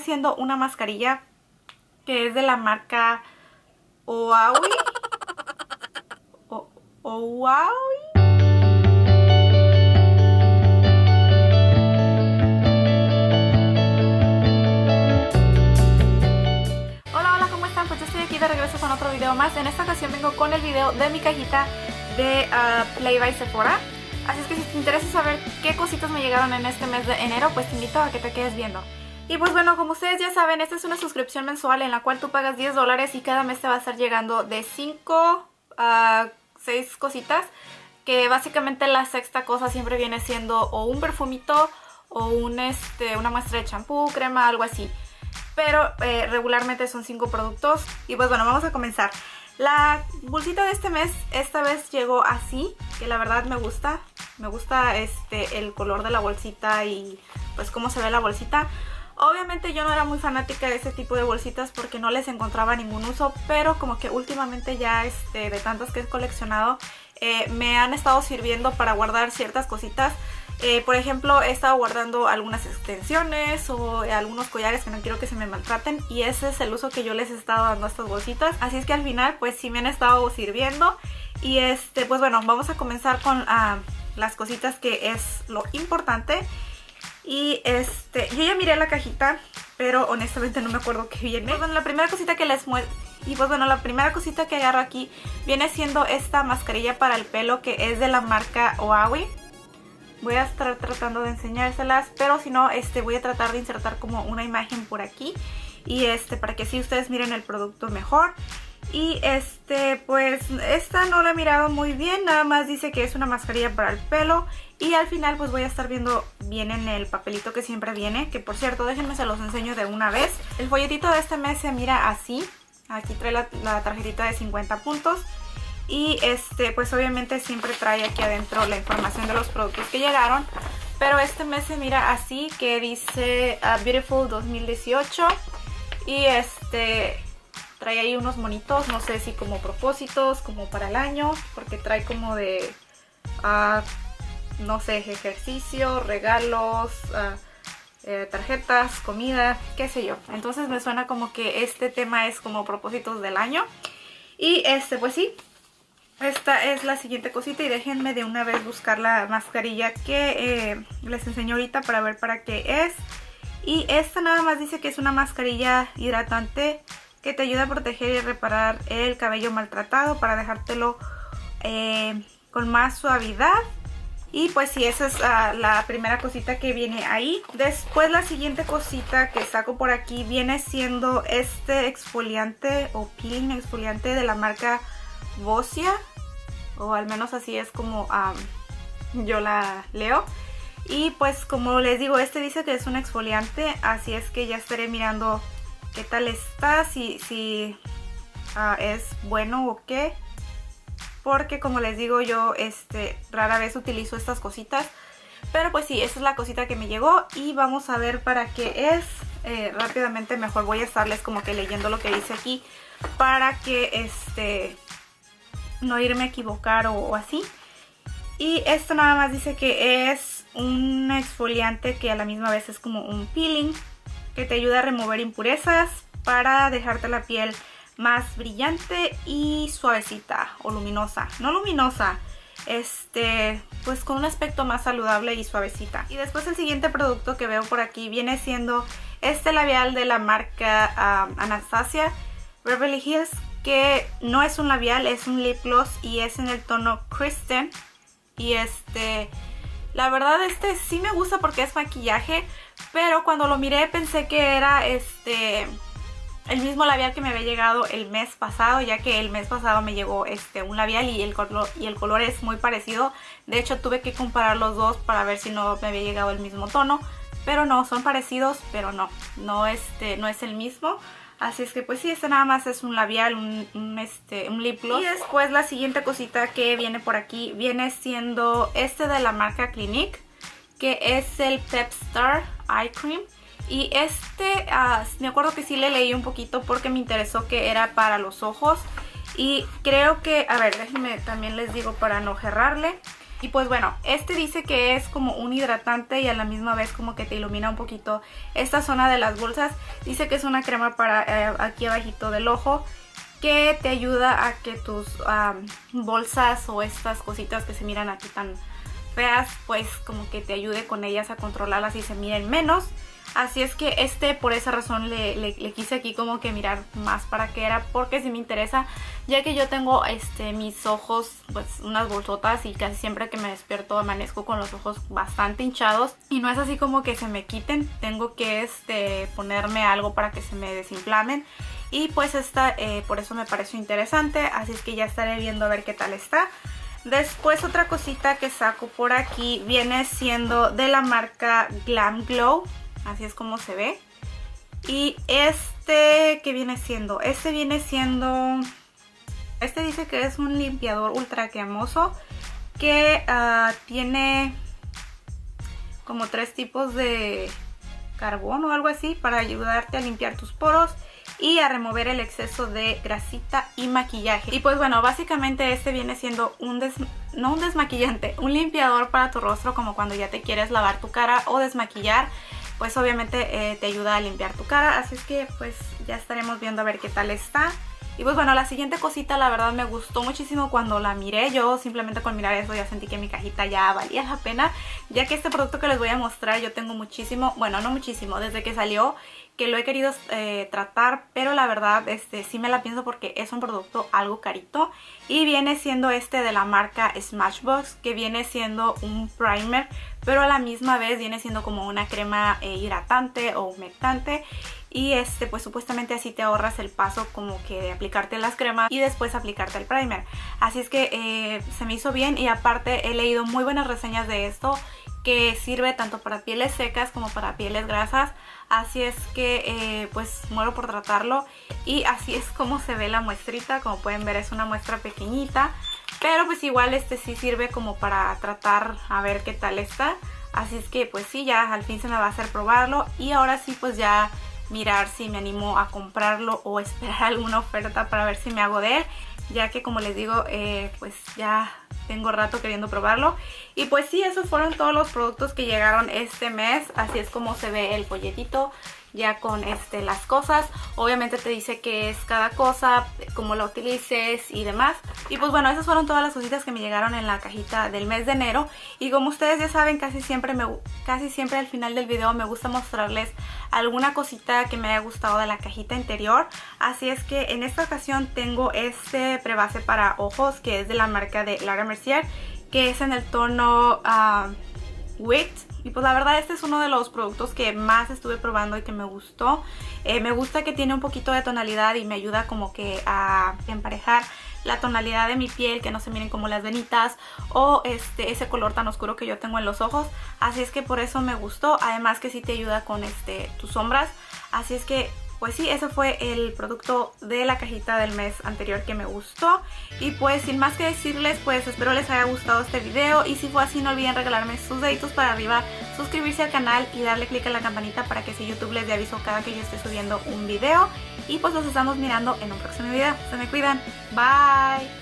siendo una mascarilla que es de la marca Oawi. O Oawi. Pues de regreso con otro video más. En esta ocasión vengo con el video de mi cajita de uh, Play by Sephora. Así es que si te interesa saber qué cositas me llegaron en este mes de enero, pues te invito a que te quedes viendo. Y pues bueno, como ustedes ya saben, esta es una suscripción mensual en la cual tú pagas 10 dólares y cada mes te va a estar llegando de 5 a 6 cositas. Que básicamente la sexta cosa siempre viene siendo o un perfumito o un, este, una muestra de champú, crema, algo así. Pero eh, regularmente son 5 productos. Y pues bueno, vamos a comenzar. La bolsita de este mes esta vez llegó así, que la verdad me gusta. Me gusta este el color de la bolsita y pues cómo se ve la bolsita. Obviamente yo no era muy fanática de ese tipo de bolsitas porque no les encontraba ningún uso, pero como que últimamente ya este, de tantas que he coleccionado eh, me han estado sirviendo para guardar ciertas cositas. Eh, por ejemplo, he estado guardando algunas extensiones o algunos collares que no quiero que se me maltraten y ese es el uso que yo les he estado dando a estas bolsitas. Así es que al final pues sí me han estado sirviendo y este pues bueno, vamos a comenzar con ah, las cositas que es lo importante. Y este, yo ya miré la cajita, pero honestamente no me acuerdo qué viene. Pues bueno, la primera cosita que les muestro... Y pues bueno, la primera cosita que agarro aquí viene siendo esta mascarilla para el pelo que es de la marca Oawi. Voy a estar tratando de enseñárselas, pero si no, este, voy a tratar de insertar como una imagen por aquí. Y este, para que sí ustedes miren el producto mejor. Y este, pues esta no la he mirado muy bien, nada más dice que es una mascarilla para el pelo. Y al final pues voy a estar viendo bien en el papelito que siempre viene, que por cierto, déjenme se los enseño de una vez. El folletito de este mes se mira así, aquí trae la, tarjetita de 50 puntos. Y este, pues obviamente siempre trae aquí adentro la información de los productos que llegaron. Pero este mes se mira así, que dice Beautiful 2018. Y este, Trae ahí unos monitos, no sé si como propósitos, como para el año, porque trae como de, uh, no sé, ejercicio, regalos, uh, eh, tarjetas, comida, qué sé yo. Entonces me suena como que este tema es como propósitos del año. Y este, pues sí, esta es la siguiente cosita y déjenme de una vez buscar la mascarilla que eh, les enseño ahorita para ver para qué es. Y esta nada más dice que es una mascarilla hidratante que te ayuda a proteger y reparar el cabello maltratado para dejártelo eh, con más suavidad. Y pues sí, esa es uh, la primera cosita que viene ahí. Después la siguiente cosita que saco por aquí viene siendo este exfoliante o peeling exfoliante de la marca Vocia. O al menos así es como um, yo la leo. Y pues como les digo, este dice que es un exfoliante, así es que ya estaré mirando qué tal está, si, si uh, es bueno o qué. Porque como les digo yo este, rara vez utilizo estas cositas. Pero pues sí, esa es la cosita que me llegó y vamos a ver para qué es. Eh, rápidamente mejor voy a estarles como que leyendo lo que dice aquí para que este no irme a equivocar o, o así. Y esto nada más dice que es un exfoliante que a la misma vez es como un peeling que te ayuda a remover impurezas para dejarte la piel más brillante y suavecita o luminosa. No luminosa, este, pues con un aspecto más saludable y suavecita. Y después el siguiente producto que veo por aquí viene siendo este labial de la marca Anastasia Beverly Hills que no es un labial, es un lip gloss y es en el tono Kristen y este la verdad este sí me gusta porque es maquillaje, pero cuando lo miré pensé que era este el mismo labial que me había llegado el mes pasado, ya que el mes pasado me llegó este un labial y el color, y el color es muy parecido. De hecho tuve que comparar los dos para ver si no me había llegado el mismo tono, pero no, son parecidos, pero no, no, este, no es el mismo. Así es que pues sí, este nada más es un labial, un, este, un lip gloss. Y después la siguiente cosita que viene por aquí viene siendo este de la marca Clinique. Que es el Pep Star Eye Cream. Y este, uh, me acuerdo que sí le leí un poquito porque me interesó que era para los ojos. Y creo que, a ver, déjenme también les digo para no cerrarle. Y pues bueno, este dice que es como un hidratante y a la misma vez como que te ilumina un poquito esta zona de las bolsas. Dice que es una crema para eh, aquí abajito del ojo que te ayuda a que tus bolsas o estas cositas que se miran aquí tan feas, pues como que te ayude con ellas a controlarlas y se miren menos. Así es que este por esa razón le, quise aquí como que mirar más para qué era porque si me interesa ya que yo tengo este mis ojos pues unas bolsotas y casi siempre que me despierto amanezco con los ojos bastante hinchados. Y no es así como que se me quiten tengo que este ponerme algo para que se me desinflamen. Y pues esta eh, por eso me pareció interesante así es que ya estaré viendo a ver qué tal está. Después otra cosita que saco por aquí viene siendo de la marca Glam Glow. Así es como se ve. Y este, ¿qué viene siendo? Este viene siendo... Este dice que es un limpiador ultra cremoso que ah, tiene como tres tipos de carbón o algo así para ayudarte a limpiar tus poros y a remover el exceso de grasita y maquillaje. Y pues bueno, básicamente este viene siendo un no un desmaquillante, un limpiador para tu rostro como cuando ya te quieres lavar tu cara o desmaquillar pues obviamente eh, te ayuda a limpiar tu cara. Así es que pues ya estaremos viendo a ver qué tal está. Y pues bueno, la siguiente cosita la verdad me gustó muchísimo cuando la miré. Yo simplemente con mirar eso ya sentí que mi cajita ya valía la pena. Ya que este producto que les voy a mostrar yo tengo muchísimo, bueno no muchísimo, desde que salió que lo he querido eh, tratar, pero la verdad este sí me la pienso porque es un producto algo carito y viene siendo este de la marca Smashbox, que viene siendo un primer, pero a la misma vez viene siendo como una crema eh, hidratante o humectante y este pues supuestamente así te ahorras el paso como que de aplicarte las cremas y después aplicarte el primer. Así es que eh, se me hizo bien y aparte he leído muy buenas reseñas de esto que sirve tanto para pieles secas como para pieles grasas. Así es que eh, pues muero por tratarlo y así es como se ve la muestrita. Como pueden ver es una muestra pequeñita pero pues igual este sí sirve como para tratar a ver qué tal está. Así es que pues sí ya al fin se me va a hacer probarlo y ahora sí pues ya mirar si me animo a comprarlo o esperar alguna oferta para ver si me hago de él ya que como les digo eh, pues ya tengo rato queriendo probarlo. Y pues sí, esos fueron todos los productos que llegaron este mes. Así es como se ve el folletito ya con este, las cosas. Obviamente te dice que es cada cosa, cómo la utilices y demás. Y pues bueno, esas fueron todas las cositas que me llegaron en la cajita del mes de enero. Y como ustedes ya saben, casi siempre, me, casi siempre al final del video me gusta mostrarles alguna cosita que me haya gustado de la cajita interior. Así es que en esta ocasión tengo este prebase para ojos que es de la marca de Lara Mercier. Que es en el tono uh, Y pues la verdad este es uno de los productos que más estuve probando y que me gustó. Eh, me gusta que tiene un poquito de tonalidad y me ayuda como que a emparejar la tonalidad de mi piel, que no se miren como las venitas o este ese color tan oscuro que yo tengo en los ojos. Así es que por eso me gustó. Además que sí te ayuda con este tus sombras. Así es que pues sí, ese fue el producto de la cajita del mes anterior que me gustó. Y pues sin más que decirles, pues espero les haya gustado este video. Y si fue así, no olviden regalarme sus deditos para arriba, suscribirse al canal y darle click a la campanita para que si YouTube les dé aviso cada que yo esté subiendo un video. Y pues nos estamos mirando en un próximo video. Se me cuidan. Bye.